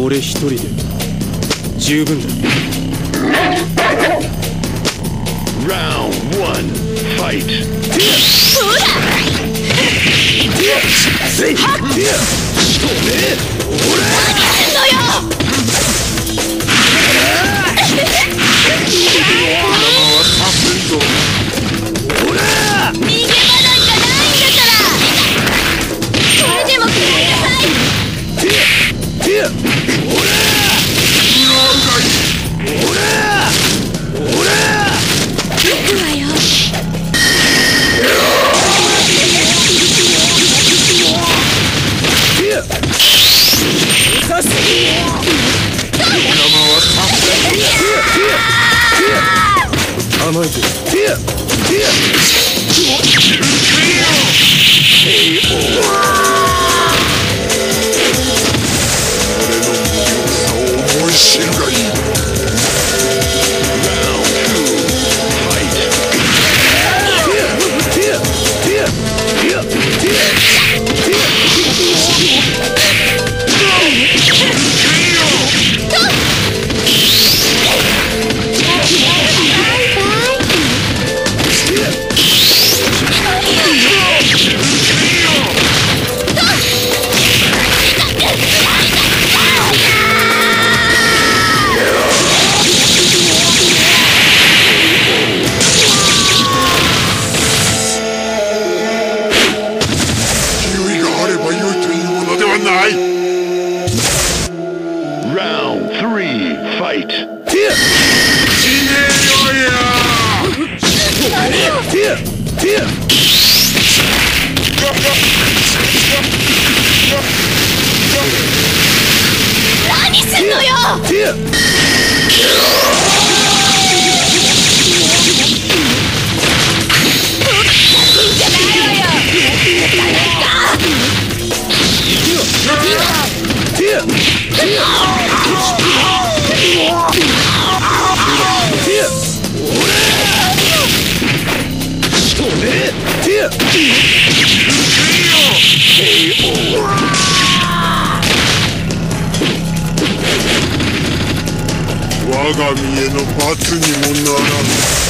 俺一人で十分だ Round one, fight. Yeah. noite. I? Round three, fight. Here! 我が身への罰にもならぬ。